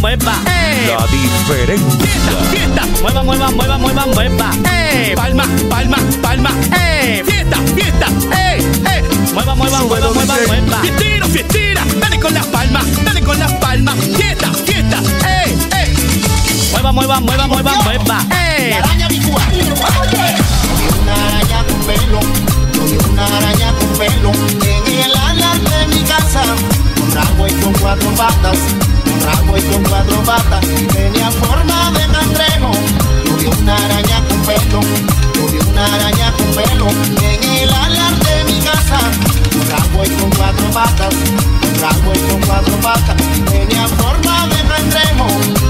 mueva. ¡Eh! La diferencia. Mueva, mueva, mueva, mueva, mueva. Trago con cuatro patas, tenía forma de cangrejo.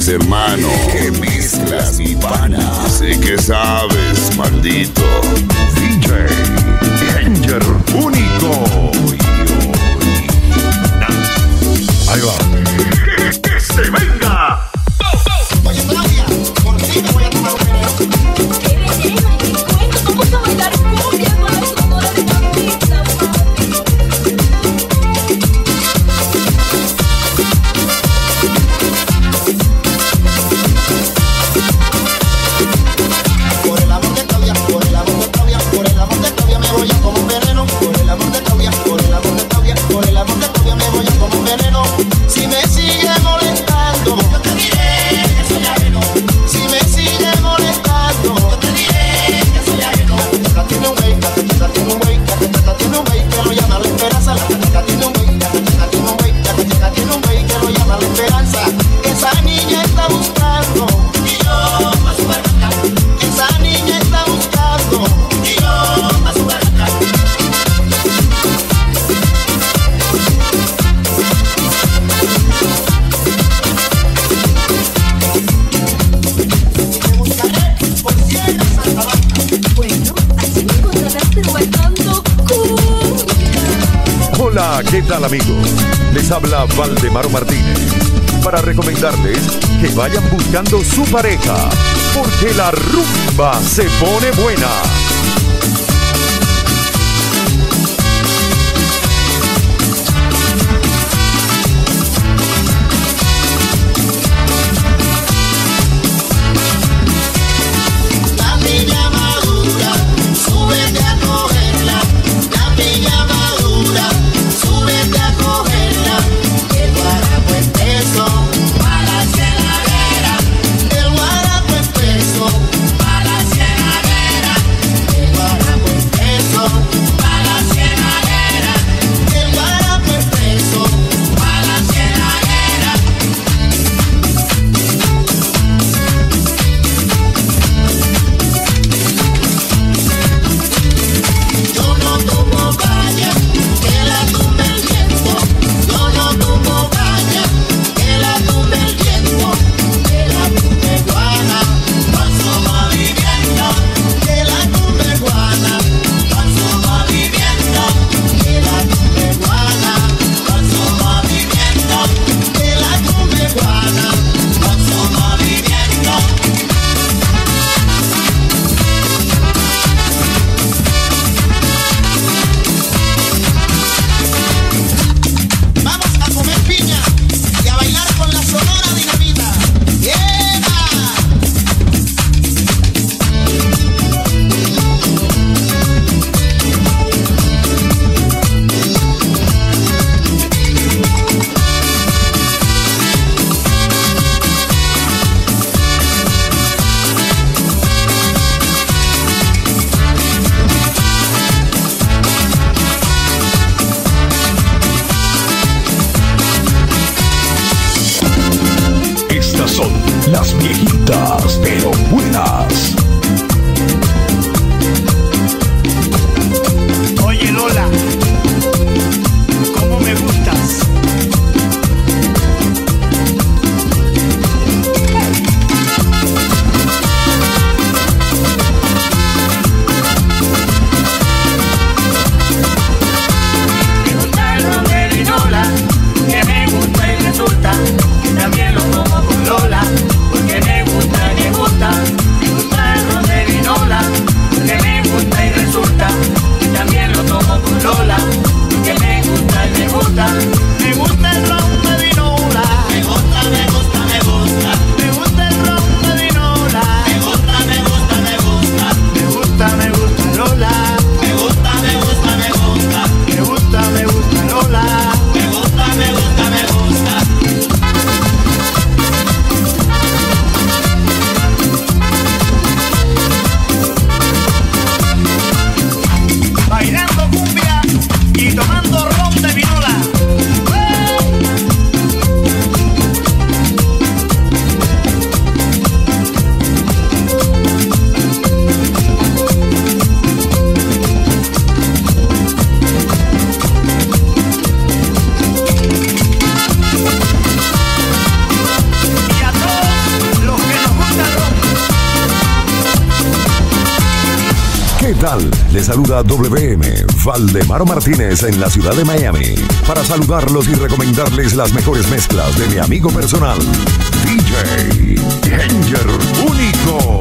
mezclas, hermano? ¿Qué mezclas, mi pana? Sé que sabes, maldito. DJ Danger único. Ahí va. amigos? Les habla Valdemar Martínez para recomendarles que vayan buscando su pareja, porque la rumba se pone buena. Tal? Les saluda WM Valdemaro Martínez en la ciudad de Miami para saludarlos y recomendarles las mejores mezclas de mi amigo personal, DJ Danger Único.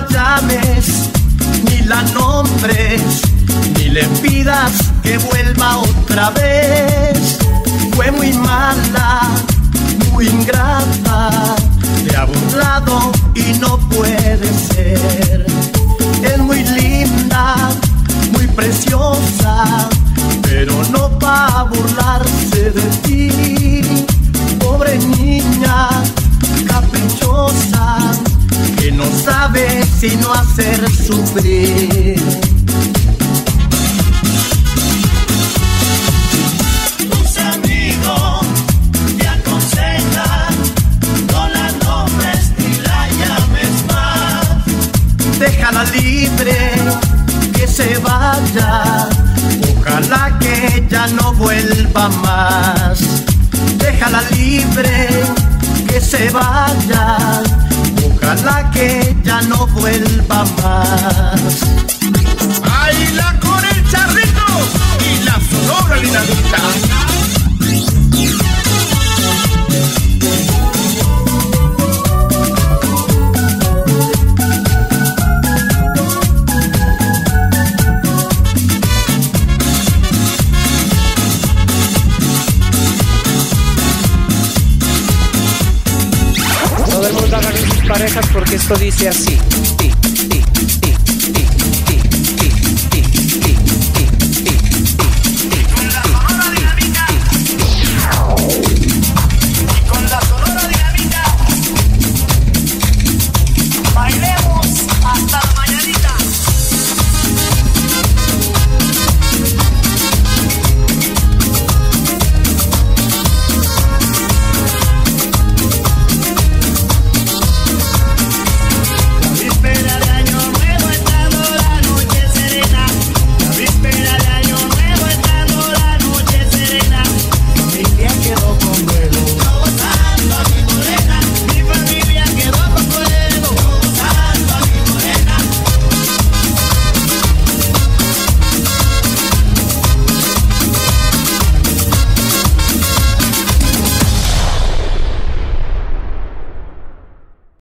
La llames, ni la nombres, ni le pidas que vuelva otra vez. Fue muy mala, muy ingrata, te ha burlado y no puede ser. Es muy linda, muy preciosa, pero no va a burlarse de ti. No sabe sino hacer sufrir. Tus amigos te aconsejan, no la nombres ni la llames más. Déjala libre, que se vaya. Ojalá que ya no vuelva más. Déjala libre, que se vaya. No vuelva más. Baila con el charrito y la sonora dinamita. Porque esto dice así.